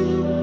you.